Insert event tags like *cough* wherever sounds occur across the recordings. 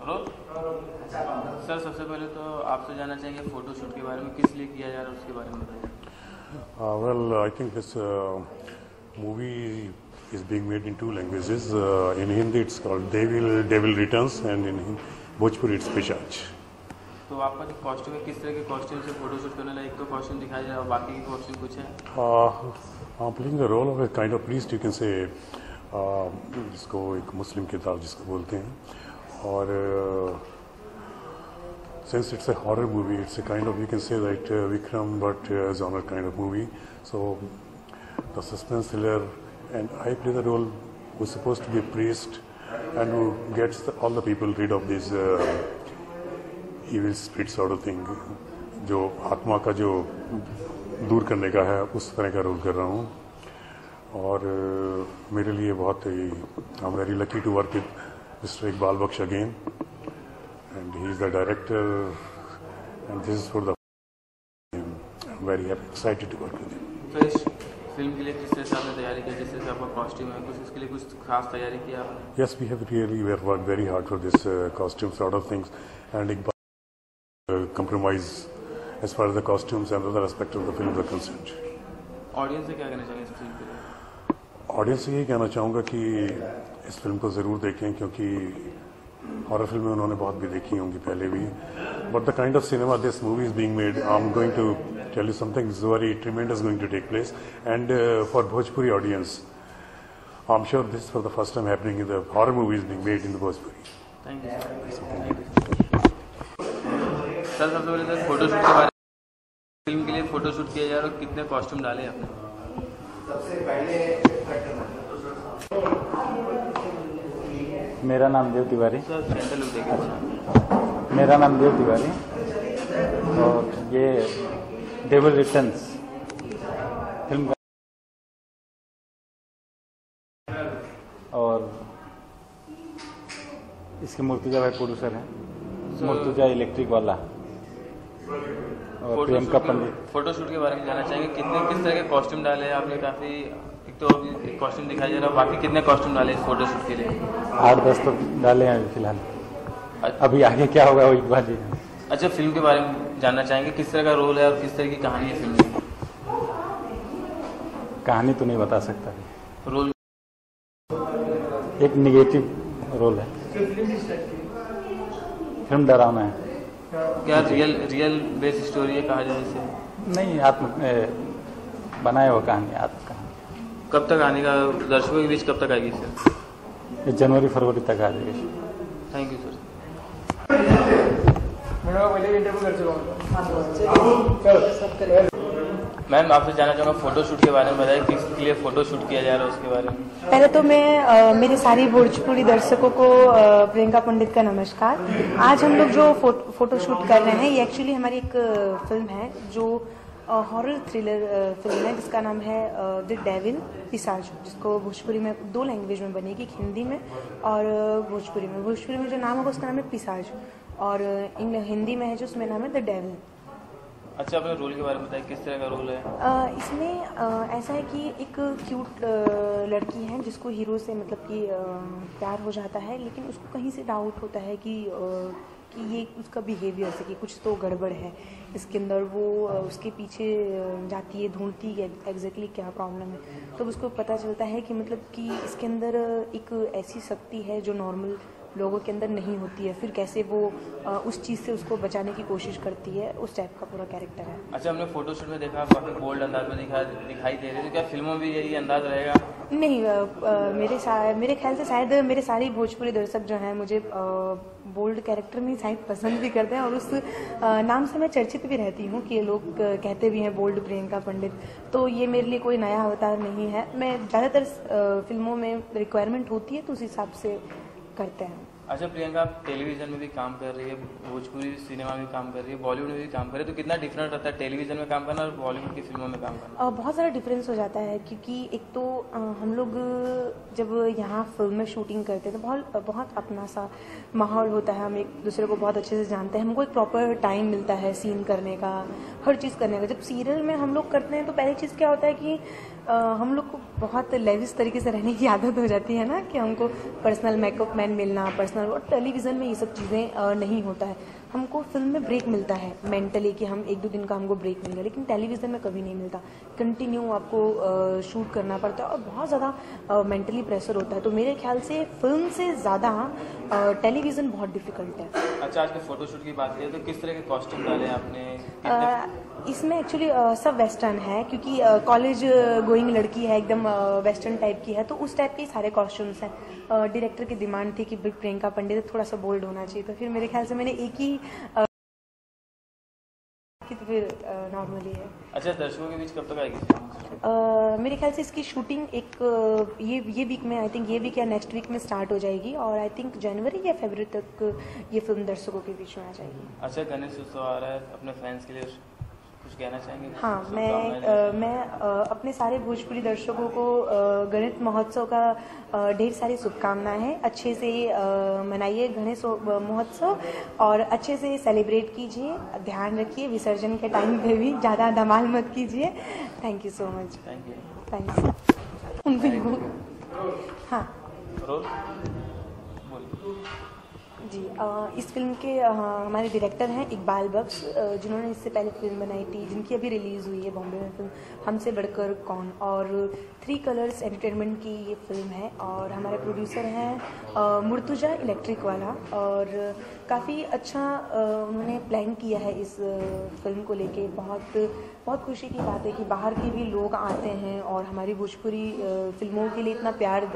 Hello sir सबसे पहले तो आपसे जानना चाहेंगे फ़ोटो शूट के बारे में किस लिए किया जा रहा है उसके बारे में बताइए Uh, this uh, movie is being made in two languages. Uh, in Hindi, it's called Devil Devil Returns, and in Hin- Bhojpuri, it's Pishach. तो आपका जो कॉस्ट्यूम है किस तरह के कॉस्ट्यूम से फ़ोटो शूट करने लायक तो कॉस्ट्यूम दिखाया जा रहा है बाकी के कॉस्ट्यूम कुछ है Uh, playing the role of a kind of priest, you can say, uh, जिसको एक मुस्लिम किताब जिसको बोलते हैं और since it's a horror movie it's a kind of you can say that Vikram but as honour kind of movie so the suspense thriller and I play the role who suppose to be priest and who gets all the people rid of this spirits order thing जो आत्मा का जो दूर करने का है, उस तरह का रोल कर रहा हूँ। और मेरे लिए बहुत ही I am very lucky to work with Mister Iqbal Bakhsh again and he is the director and this is for the I am very excited to work with him तो इस फिल्म के लिए किस तरह से आपने तैयारी की जिस तरह से आपका कॉस्ट्यूम है कुछ इसके लिए कुछ खास तैयारी की आपने Yes, we have really we have worked very hard for this uh, costume sort of things, and Iqbal uh, compromise as far as the costumes and other aspects of the film are concerned. Audience से क्या कहना चाहेंगे इस film के लिए audience से यही कहना चाहूँगा कि इस फ़िल्म को ज़रूर देखें क्योंकि हॉरर फ़िल्में उन्होंने बहुत भी देखी होंगी पहले भी। But the kind of cinema this movie is being made I am going to tell you something is very tremendous going to take place and for Bhojpuri audience I am sure this for the first time happening in the horror movie is being made in the Bhojpuri sir सबसे पहले तो photo shoot के बारे में film के लिए photo shoot किया जा रहा है कितने कॉस्ट्यूम डाले आपने? मेरा नाम Dev Tiwari. Sir centre look देखिए अच्छा मेरा नाम देव तिवारी। और ये डेविल रिटर्न्स फ़िल्म और इसके मूर्तिजा भाई प्रोड्यूसर हैं। मूर्तिजा इलेक्ट्रिक वाला। और प्रियंका पंडित। फ़ोटो शूट के बारे में जानना चाहेंगे। कितने किस तरह के कॉस्ट्यूम डाले? आपने काफ़ी एक तो कॉस्ट्यूम दिखाई दे रहा है। बाकी कितने कॉस्ट्यूम डाले इस फ़ोटो शूट के लिए? आठ दस तो डाले हैं अभी फ़िलहाल। अभी आगे क्या होगा वो एक बार जी अच्छा फ़िल्म के बारे में जानना चाहेंगे। किस तरह का रोल है और किस तरह की कहानी है फ़िल्म में कहानी तो नहीं बता सकता। रोल एक निगेटिव रोल है। फ़िल्म डरावना है। क्या रियल रियल बेस स्टोरी है कहा जाए इसे नहीं आत्म बनाया हुआ कहानी आत्म कहानी। कब तक आने का दर्शकों के बीच कब तक आएगी सर? जनवरी फरवरी तक आ जाएगी। थैंक यू सर मैम आपसे जानना चाहूँगा फ़ोटो शूट के बारे में बताइए किस लिए फ़ोटो शूट किया जा रहा है उसके बारे में? पहले तो मैं अ, मेरे सारी भोजपुरी दर्शकों को अ, प्रियंका पंडित का नमस्कार। आज हम लोग जो फो, फ़ोटो शूट कर रहे हैं ये एक्चुअली हमारी एक फ़िल्म है जो हॉरर थ्रिलर फ़िल्म है जिसका नाम है द डेविल पिसाज जिसको भोजपुरी में दो लैंग्वेज में बनेगी एक हिंदी में और भोजपुरी में। भोजपुरी में जो नाम होगा उसका नाम है पिसाज और हिंदी में है जो उसमें नाम है द डेविल अच्छा अपने रोल के बारे में बताइए किस तरह का रोल है? अ, इसमें अ, ऐसा है कि एक क्यूट लड़की है जिसको हीरो से मतलब कि प्यार हो जाता है लेकिन उसको कहीं से डाउट होता है कि अ, कि ये उसका बिहेवियर से कि कुछ तो गड़बड़ है। इसके अंदर वो उसके पीछे जाती है ढूंढती है एग्जैक्टली क्या प्रॉब्लम है। तो उसको पता चलता है कि मतलब कि इसके अंदर एक ऐसी शक्ति है जो नॉर्मल लोगों के अंदर नहीं होती है। फिर कैसे वो उस चीज़ से उसको बचाने की कोशिश करती है उस टाइप का पूरा कैरेक्टर है। अच्छा हमने फोटोशूट में देखा काफ़ी बोल्ड अंदाज में दिखा दिखाई दे रहे थे। क्या फ़िल्मों में भी यही अंदाज रहेगा? नहीं अ, अ, मेरे मेरे ख्याल से शायद मेरे सारे भोजपुरी दर्शक जो हैं मुझे बोल्ड कैरेक्टर में शायद पसंद भी करते हैं और उस अ, नाम से मैं चर्चित भी रहती हूँ कि लोग कहते भी हैं बोल्ड प्रियंका पंडित। तो ये मेरे लिए कोई नया अवतार नहीं है। मैं ज़्यादातर फ़िल्मों में रिक्वायरमेंट होती है तो उस हिसाब से करते हैं। अच्छा प्रियंका आप टेलीविज़न में भी काम कर रही है भोजपुरी सिनेमा में काम कर रही है बॉलीवुड में भी काम कर रही है तो कितना डिफरेंट रहता है टेलीविज़न में काम करना और बॉलीवुड की फ़िल्मों में काम करना? बहुत सारा डिफरेंस हो जाता है क्योंकि एक तो हम लोग जब यहाँ फ़िल्म में शूटिंग करते हैं तो बहुत बहुत अपना सा माहौल होता है हम एक दूसरे को बहुत अच्छे से जानते हैं हमको एक प्रॉपर टाइम मिलता है सीन करने का हर चीज़ करने का। जब सीरियल में हम लोग करते हैं तो पहली चीज़ क्या होता है कि हम लोग को बहुत लेविस तरीके से रहने की *laughs* आदत हो जाती है ना, कि हमको पर्सनल मेकअप मैन मिलना पर्सनल और टेलीविज़न में ये सब चीज़ें नहीं होता है। हमको फ़िल्म में ब्रेक मिलता है मेंटली कि हम एक दो दिन का हमको ब्रेक मिल गया लेकिन टेलीविज़न में कभी नहीं मिलता। कंटिन्यू आपको शूट करना पड़ता है और बहुत ज़्यादा मेंटली प्रेशर होता है। तो मेरे ख्याल से फ़िल्म से ज़्यादा टेलीविज़न बहुत डिफ़िकल्ट है। अच्छा आज के फोटोशूट की बात करें तो किस तरह के कॉस्ट्यूम डाले आपने? इसमें एक्चुअली सब वेस्टर्न है क्योंकि कॉलेज गोइंग लड़की है एकदम वेस्टर्न टाइप की है तो उस टाइप के सारे कॉस्ट्यूम्स हैं। डायरेक्टर की डिमांड थी कि प्रियंका पंडित थोड़ा सा बोल्ड होना चाहिए तो फिर मेरे ख्याल से मैंने एक ही कि तो फिर नॉर्मली है। अच्छा दर्शकों के बीच कब तक आएगी मेरे ख्याल से इसकी शूटिंग एक ये ये वीक में आई थिंक ये वीक या नेक्स्ट वीक में स्टार्ट हो जाएगी और आई थिंक जनवरी या फेबर तक ये फ़िल्म दर्शकों के बीच में आ जाएगी। अच्छा गणेश उत्सव आ रहा है अपने फैंस के लिए। कहना चाहेंगे? हाँ मैं आ, मैं आ, अपने सारे भोजपुरी दर्शकों को गणित महोत्सव का ढेर सारी शुभकामनाएँ हैं। अच्छे से मनाइए गणेश महोत्सव और अच्छे से सेलिब्रेट कीजिए। ध्यान रखिए विसर्जन के टाइम पे भी ज़्यादा धमाल मत कीजिए। Thank you so much thank you thanks हाँ। जी आ, इस फ़िल्म के आ, हमारे डायरेक्टर हैं इकबाल बख्श जिन्होंने इससे पहले फ़िल्म बनाई थी जिनकी अभी रिलीज़ हुई है बॉम्बे में फ़िल्म हमसे बढ़कर कौन? और थ्री कलर्स एंटरटेनमेंट की ये फ़िल्म है और हमारे प्रोड्यूसर हैं मुर्तुजा इलेक्ट्रिक वाला और काफ़ी अच्छा उन्होंने प्लान किया है इस फ़िल्म को लेके। बहुत बहुत खुशी की बात है कि बाहर के भी लोग आते हैं और हमारी भोजपुरी फ़िल्मों के लिए इतना प्यार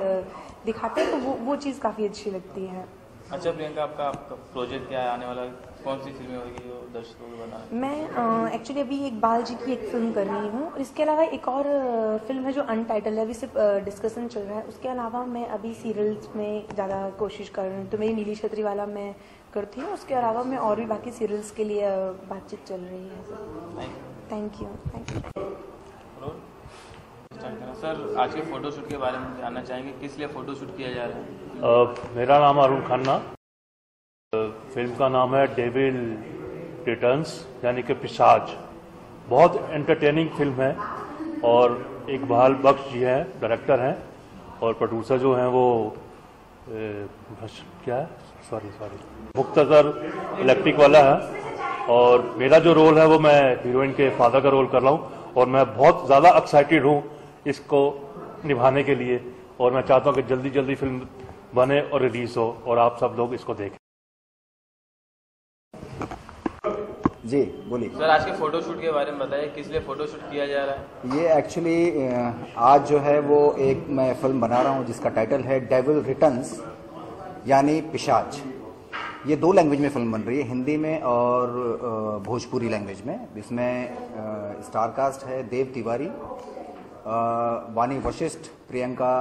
दिखाते हैं तो वो वो चीज़ काफ़ी अच्छी लगती है। अच्छा प्रियंका आपका आपका प्रोजेक्ट क्या है आने वाला कौन सी फ़िल्में होगी जो दर्शकों को बना मैं एक्चुअली अभी एक बाल जी की एक फ़िल्म कर रही हूँ। और इसके अलावा एक और फ़िल्म है जो अनटाइटल है। अभी सिर्फ़ डिस्कशन चल रहा है। उसके अलावा मैं अभी सीरियल्स में ज़्यादा कोशिश कर रही हूँ। तो मेरी नीली छतरी वाला मैं करती हूँ। उसके अलावा मैं और भी बाकी सीरियल्स के लिए बातचीत चल रही है। Thank you thank you sir आज के फोटोशूट के बारे में जानना चाहेंगे किस लिए फोटोशूट किया जा रहा है? uh, मेरा नाम अरुण खन्ना। फ़िल्म का नाम है डेविल रिटर्न्स यानी कि पिशाज बहुत एंटरटेनिंग फ़िल्म है और इकबाल बख्श जी हैं डायरेक्टर हैं और प्रोड्यूसर जो हैं वो ए, क्या? है सॉरी सॉरी मुख्तर इलेक्ट्रिक वाला है और मेरा जो रोल है वो मैं हीरोइन के फादर का रोल कर रहा हूँ और मैं बहुत ज़्यादा एक्साइटेड हूँ इसको निभाने के लिए। और मैं चाहता हूँ कि जल्दी जल्दी फ़िल्म बने और रिलीज़ हो और आप सब लोग इसको देखें। जी बोलिए। सर आज के फोटोशूट के बारे में बताइए किस लिए फोटोशूट किया जा रहा है? ये एक्चुअली आज जो है वो एक मैं फ़िल्म बना रहा हूँ जिसका टाइटल है डेविल रिटर्न्स यानी पिशाच। ये दो लैंग्वेज में फ़िल्म बन रही है हिंदी में और भोजपुरी लैंग्वेज में। इसमें स्टार कास्ट है देव तिवारी वानी वशिष्ठ प्रियंका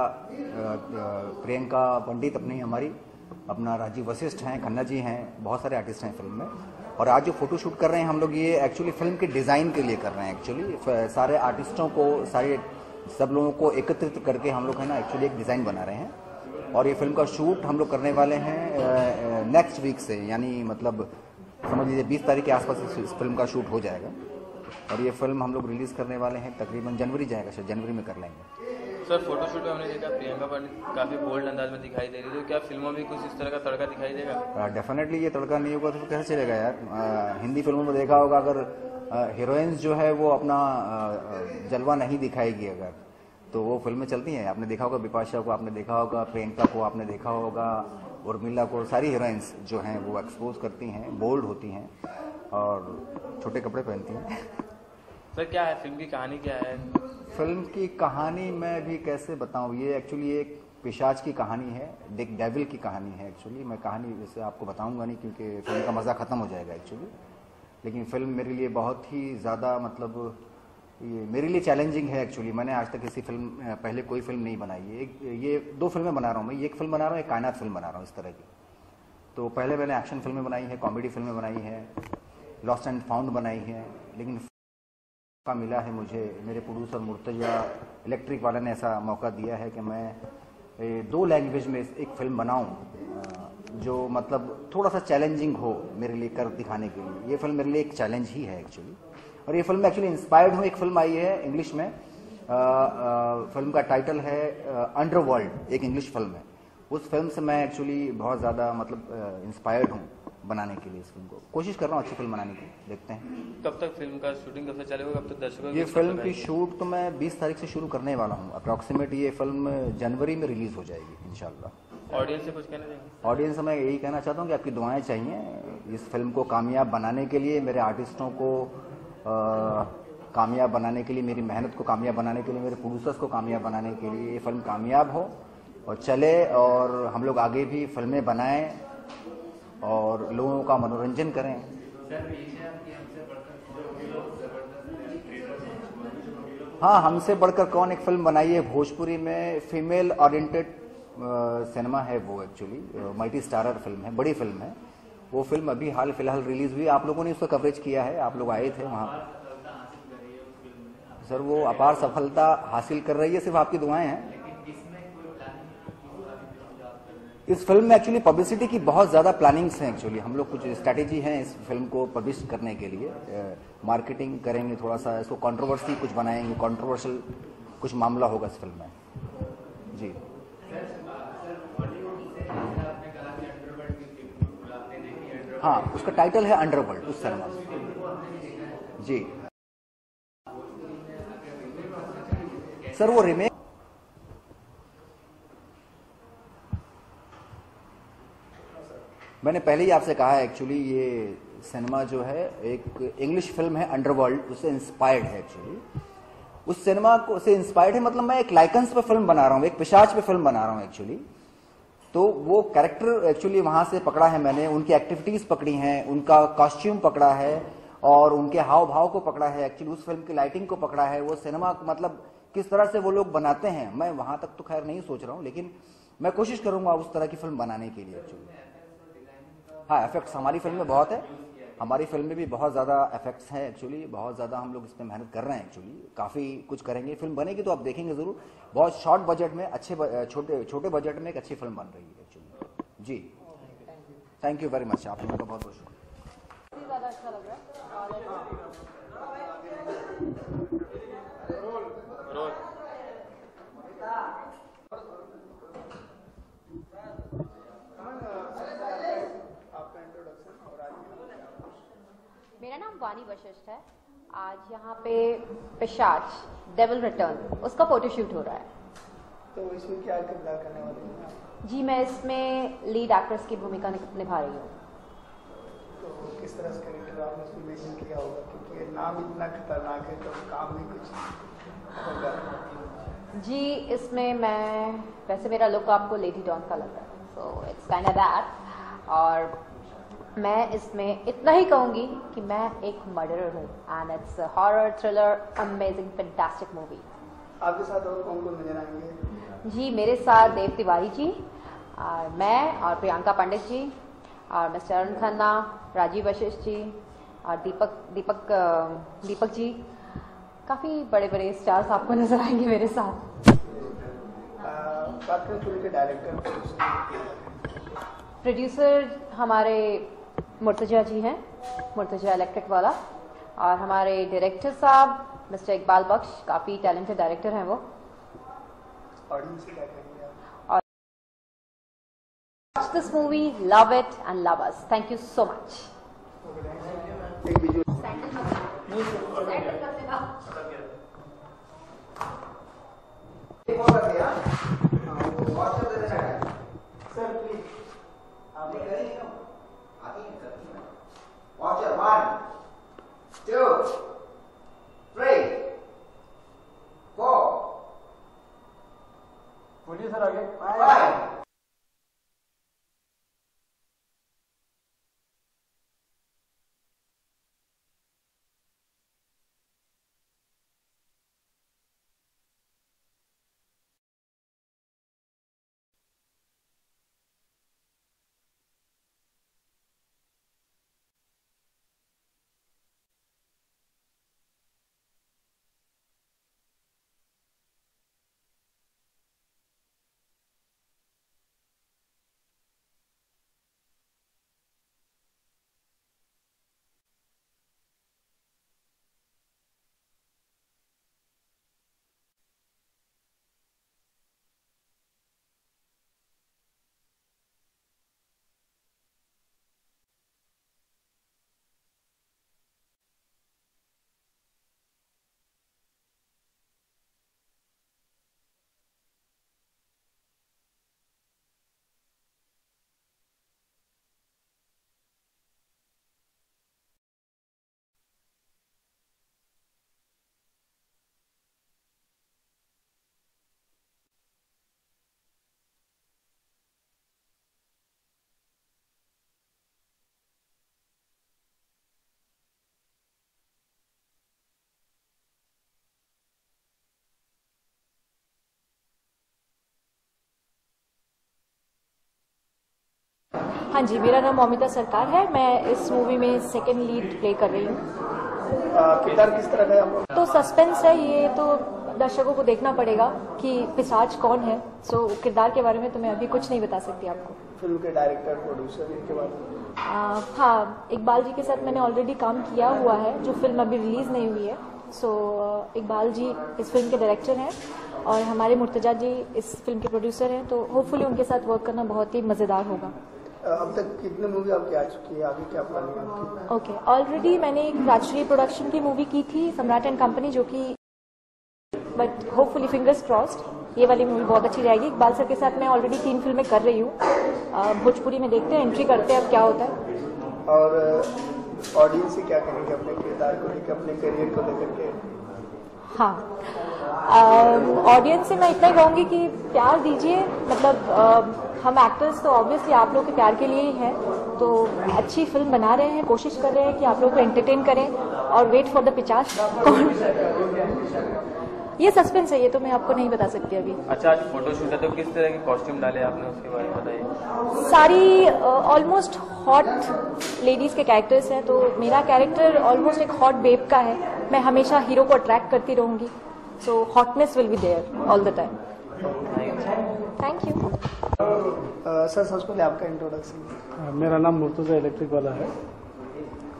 प्रियंका पंडित अपनी हमारी, अपना राजीव वशिष्ठ हैं, खन्ना जी हैं, बहुत सारे आर्टिस्ट हैं फ़िल्म में। और आज जो फ़ोटो शूट कर रहे हैं हम लोग, ये एक्चुअली फ़िल्म के डिज़ाइन के लिए कर रहे हैं एक्चुअली सारे आर्टिस्टों को, सारे सब लोगों को एकत्रित करके हम लोग है ना एक्चुअली एक डिज़ाइन बना रहे हैं। और ये फ़िल्म का शूट हम लोग करने वाले हैं नेक्स्ट वीक से, यानी मतलब समझ लीजिए बीस तारीख के आसपास इस फ़िल्म का शूट हो जाएगा। और ये फ़िल्म हम लोग रिलीज़ करने वाले हैं तकरीबन जनवरी जाएगा शायद जनवरी में कर लेंगे। सर फोटोशूट में हमने देखा प्रियंका पंडित काफ़ी बोल्ड अंदाज में दिखाई दे रही है तो क्या फ़िल्मों में कुछ इस तरह का तड़का दिखाई देगा? डेफिनेटली ये तड़का नहीं होगा तो कैसे चलेगा यार? आ, हिंदी फ़िल्मों में देखा होगा अगर हीरोइंस जो है वो अपना जलवा नहीं दिखाएगी अगर तो वो फ़िल्में चलती हैं। आपने देखा होगा बिपाशा को आपने देखा होगा प्रियंका को आपने देखा होगा उर्मिला को सारी हीरोइंस जो हैं वो एक्सपोज करती हैं बोल्ड होती हैं। और छोटे कपड़े पहनती हैं। सर क्या है? फ़िल्म की कहानी क्या है? फ़िल्म की कहानी मैं भी कैसे बताऊँ? ये एक्चुअली एक पिशाच की कहानी है एक डेविल की कहानी है एक्चुअली मैं कहानी वैसे आपको बताऊँगा नहीं क्योंकि फ़िल्म का मज़ा ख़त्म हो जाएगा एक्चुअली लेकिन फ़िल्म मेरे लिए बहुत ही ज़्यादा मतलब ये मेरे लिए चैलेंजिंग है एक्चुअली मैंने आज तक ऐसी फ़िल्म पहले कोई फ़िल्म नहीं बनाई। है एक ये दो फ़िल्में बना रहा हूँ मैं। एक फ़िल्म बना रहा हूँ एक कायनात फ़िल्म बना रहा हूँ इस तरह की। तो पहले मैंने एक्शन फ़िल्में बनाई है कॉमेडी फ़िल्में बनाई है। लॉस्ट एंड फाउंड बनाई है लेकिन मौका मिला है मुझे। मेरे प्रोड्यूसर मुर्तजा इलेक्ट्रिक वाले ने ऐसा मौका दिया है कि मैं दो लैंग्वेज में एक फ़िल्म बनाऊँ जो मतलब थोड़ा सा चैलेंजिंग हो मेरे लिए कर दिखाने के लिए। ये फ़िल्म मेरे लिए एक चैलेंज ही है एक्चुअली और ये फ़िल्म एक्चुअली इंस्पायर्ड हूँ एक फ़िल्म आई है इंग्लिश में अ, अ, फ़िल्म का टाइटल है अंडरवर्ल्ड एक इंग्लिश फ़िल्म है। उस फ़िल्म से मैं एक्चुअली बहुत ज़्यादा मतलब इंस्पायर्ड हूँ। बनाने के लिए इस फ़िल्म को। कोशिश कर रहा हूँ अच्छी फ़िल्म बनाने की। देखते हैं। कब तक फ़िल्म का शूटिंग कब से चलेगा कब तक दर्शकों ये फ़िल्म की शूट तो मैं 20 तारीख से शुरू करने वाला हूँ। अप्रॉक्सीमेट ये फ़िल्म जनवरी में रिलीज़ हो जाएगी आएगी? ऑडियंस से कुछ कहना चाहेंगे? ऑडियंस से मैं यही कहना चाहता हूँ कि आपकी दुआएँ चाहिए। इस फ़िल्म को कामयाब बनाने के लिए मेरे आर्टिस्टों को कामयाब बनाने के लिए मेरी मेहनत को कामयाब बनाने के लिए मेरे प्रोड्यूसर्स को कामयाब बनाने के लिए ये फ़िल्म कामयाब हो और चले और हम लोग आगे भी फ़िल्में बनाएँ। और लोगों का मनोरंजन करें। हाँ? हमसे बढ़कर कौन एक फ़िल्म बनाई है भोजपुरी में? फीमेल ओरिएंटेड सिनेमा है वो एक्चुअली मल्टी स्टारर फ़िल्म है बड़ी फ़िल्म है। वो फ़िल्म अभी हाल फ़िलहाल रिलीज़ हुई। आप लोगों ने उसका कवरेज किया है। आप लोग आए थे वहाँ। सर वो अपार सफलता हासिल कर रही है सिर्फ़ आपकी दुआएँ हैं। इस फ़िल्म में एक्चुअली पब्लिसिटी की बहुत ज़्यादा प्लानिंग्स हैं एक्चुअली हम लोग कुछ स्ट्रैटेजी हैं इस फ़िल्म को पब्लिश करने के लिए। मार्केटिंग करेंगे थोड़ा सा इसको कंट्रोवर्सी कुछ बनाएँगे कंट्रोवर्शियल कुछ मामला होगा इस फ़िल्म में। जी। हाँ उसका टाइटल है अंडरवर्ल्ड उस सिनेमा जी। सर, वो रिमेक मैंने पहले ही आपसे कहा है एक्चुअली ये सिनेमा जो है, एक इंग्लिश फ़िल्म है अंडरवर्ल्ड उससे इंस्पायर्ड है एक्चुअली उस सिनेमा को, से इंस्पायर्ड है मतलब मैं एक लाइकन्स पे फ़िल्म बना रहा हूँ, एक पिशाच पे फ़िल्म बना रहा हूँ एक्चुअली तो वो कैरेक्टर एक्चुअली वहाँ से पकड़ा है मैंने, उनकी एक्टिविटीज़ पकड़ी हैं, उनका कॉस्ट्यूम पकड़ा है, और उनके हाव भाव को पकड़ा है एक्चुअली उस फ़िल्म की लाइटिंग को पकड़ा है, वो सिनेमा मतलब किस तरह से वो लोग बनाते हैं, मैं वहाँ तक तो खैर नहीं सोच रहा हूँ, लेकिन मैं कोशिश करूँगा उस तरह की फ़िल्म बनाने के लिए एक्चुअली हाँ इफेक्ट्स हमारी फ़िल्म में बहुत है। हमारी फ़िल्म में भी बहुत ज़्यादा इफेक्ट्स हैं एक्चुअली बहुत ज़्यादा हम लोग इस पर मेहनत कर रहे हैं एक्चुअली काफ़ी कुछ करेंगे। फ़िल्म बनेगी तो आप देखेंगे ज़रूर। बहुत शॉर्ट बजट में अच्छे छोटे छोटे बजट में एक अच्छी फ़िल्म बन रही है एक्चुअली जी। थैंक यू वेरी मच आप लोगों का बहुत बहुत शुक्रिया रोल मेरा नाम वानी वशिष्ठ है। आज यहाँ पे पिशाच डेविल रिटर्न उसका फोटोशूट हो रहा है। तो इसमें क्या किरदार करने वाले हैं? जी मैं इसमें लीड एक्ट्रेस की भूमिका निभा रही हूँ। तो किस तरह से कैरेक्टर आपने इसमें इमेजिन किया होगा? क्योंकि ये नाम इतना खतरनाक है तो काम भी कुछ होगा जी इसमें मैं वैसे मेरा लुक आपको लेडी डॉन का लग रहा है। So it's kind of that और मैं इसमें इतना ही कहूँगी कि मैं एक मर्डरर हूँ and it's horror thriller amazing fantastic movie आपके साथ और कौन कौन नज़र आएँगे? जी मेरे साथ देव तिवारी जी और मैं और प्रियंका पंडित जी और मिस्टर अरुण खन्ना राजीव वशिष्ठ जी और दीपक दीपक दीपक जी। काफ़ी बड़े बड़े स्टार्स आपको नज़र आएँगे मेरे साथ। बात करें फ़िल्म के डायरेक्टर प्रोड्यूसर हमारे मुर्तजा जी हैं मुर्तजा इलेक्ट्रिक वाला। और हमारे डायरेक्टर साहब मिस्टर इकबाल बख्श काफ़ी टैलेंटेड डायरेक्टर हैं वो। ऑडियंस से क्या कहेंगे आप Watch this movie, love it and love us. Thank you one, two, three, four, बोलिए सर आगे हाँ जी मेरा नाम मौमिता सरकार है। मैं इस मूवी में सेकंड लीड प्ले कर रही हूँ। किरदार किस तरह का है तो सस्पेंस है ये तो दर्शकों को देखना पड़ेगा कि पिसाज कौन है। सो so, किरदार के बारे में तो मैं अभी कुछ नहीं बता सकती आपको। फ़िल्म के डायरेक्टर प्रोड्यूसर इनके बारे में? हाँ इकबाल जी के साथ मैंने ऑलरेडी काम किया हुआ है जो फ़िल्म अभी रिलीज़ नहीं हुई है। सो so, इकबाल जी इस फ़िल्म के डायरेक्टर हैं और हमारे मुर्तजा जी इस फ़िल्म के प्रोड्यूसर हैं। तो होपफुली उनके साथ वर्क करना बहुत ही मज़ेदार होगा। अब तक कितने मूवी आपकी आ चुकी है? आगे क्या प्लानिंग है ओके ऑलरेडी मैंने एक राजश्री प्रोडक्शन की मूवी की थी सम्राट एंड कंपनी जो कि बट होपफुली फिंगर्स क्रॉस्ड ये वाली मूवी बहुत अच्छी जाएगी। इकबाल सर के साथ मैं ऑलरेडी तीन फ़िल्में कर रही हूँ। भोजपुरी में देखते हैं एंट्री करते हैं अब क्या होता है। और ऑडियंस से क्या कहेंगे अपने किरदार को लेकर अपने करियर को लेकर के? हाँ। ऑडियंस से मैं इतना ही कहूँगी कि प्यार दीजिए। मतलब अ, हम एक्टर्स तो ऑब्वियसली आप लोग के प्यार के लिए ही हैं। तो अच्छी फ़िल्म बना रहे हैं कोशिश कर रहे हैं कि आप लोग को एंटरटेन करें और वेट फॉर द पिचास। कौन? ये सस्पेंस है ये तो मैं आपको नहीं बता सकती अभी। अच्छा आज फ़ोटो शूट है तो किस तरह के कॉस्ट्यूम डाले आपने उसके बारे में बताइए। सारी ऑलमोस्ट हॉट लेडीज़ के कैरेक्टर्स हैं तो मेरा कैरेक्टर ऑलमोस्ट एक हॉट बेब का है। मैं हमेशा हीरो को अट्रैक्ट करती रहूँगी। So hotness will be there all the time thank you sir सबसे पहले आपका इंट्रोडक्शन मेरा नाम मुर्तज़ा इलेक्ट्रिक वाला है।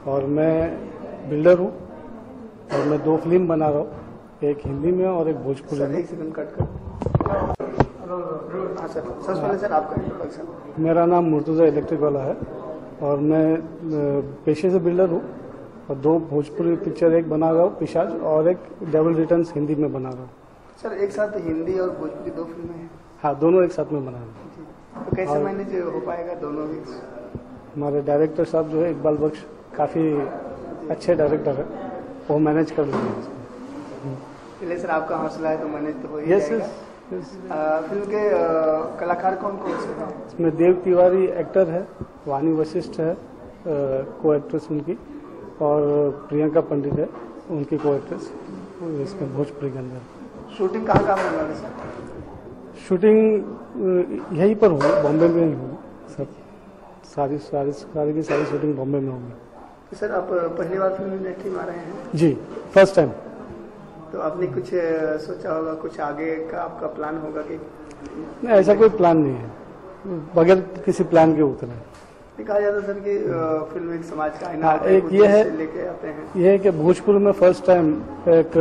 और मैं बिल्डर हूँ। और मैं दो फ़िल्म बना रहा हूँ। एक हिंदी में और एक भोजपुरी में। एक सेकंड कट कर। हाँ सर सबसे पहले सर आपका इंट्रोडक्शन मेरा नाम मुर्तज़ा इलेक्ट्रिक वाला है। और मैं पेशे से बिल्डर हूँ। और दो भोजपुरी पिक्चर एक बना रहा हूँ पिशाच और एक डबल रिटर्न हिंदी में बना रहा हूँ। सर एक साथ हिंदी और भोजपुरी दो फ़िल्में हैं। हाँ दोनों एक साथ में बना रहा हूँ। तो कैसे मैनेज हो पाएगा दोनों हमारे डायरेक्टर साहब जो है इकबाल बख्श काफ़ी अच्छे डायरेक्टर है। वो मैनेज कर पहले सर आपका हौसला है तो मैनेज तो हो ही फ़िल्म के कलाकार कौन कौन से हैं? इसमें देव तिवारी एक्टर है वानी वशिष्ठ है को एक्ट्रेस उनकी। और प्रियंका पंडित है उनकी को एक्ट्रेस इसमें भोजपुरी के अंदर। शूटिंग कहाँ कहाँ होने वाली सर? शूटिंग यहीं पर होगी बॉम्बे में ही होगी सब सारी सारी सारी की सारी शूटिंग बॉम्बे में होगी सर आप पहली बार फ़िल्म इंडस्ट्री में आ रहे हैं? जी फ़र्स्ट टाइम तो आपने कुछ सोचा होगा कुछ आगे का आपका प्लान होगा कि नहीं ऐसा कोई प्लान नहीं है। बगैर किसी प्लान के उतरे। कहा जाता सर कि फ़िल्म एक समाज का आईना हाँ, एक ये है- लेके आते हैं। ये है कि भोजपुर में फ़र्स्ट टाइम एक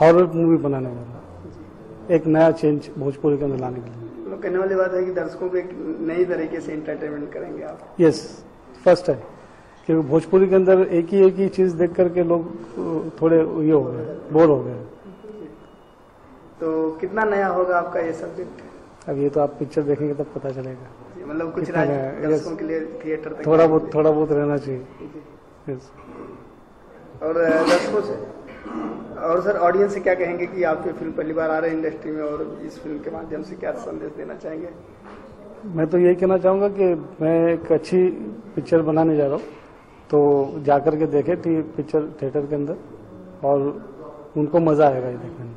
हॉरर मूवी बनाने वाला। एक नया चेंज भोजपुरी के अंदर लाने के लिए। कहने वाली बात है कि दर्शकों को एक नई तरीके से एंटरटेनमेंट करेंगे आप। यस फ़र्स्ट टाइम क्योंकि भोजपुरी के अंदर एक ही एक ही चीज़ देख करके लोग थोड़े ये हो गए बोर हो गए। तो कितना नया होगा आपका ये सब्जेक्ट अब ये तो आप पिक्चर देखेंगे तब पता चलेगा। मतलब कुछ? दर्शकों के लिए थिएटर तक थोड़ा बहुत थोड़ा बहुत रहना चाहिए। और दर्शकों से और सर ऑडियंस से क्या कहेंगे कि आप ये फ़िल्म पहली बार आ रहे हैं इंडस्ट्री में और इस फ़िल्म के माध्यम से क्या संदेश देना चाहेंगे? मैं तो यही कहना चाहूँगा कि मैं एक अच्छी पिक्चर बनाने जा रहा हूँ। तो जाकर के देखे पिक्चर थिएटर के अंदर और उनको मज़ा आएगा ये देखने में।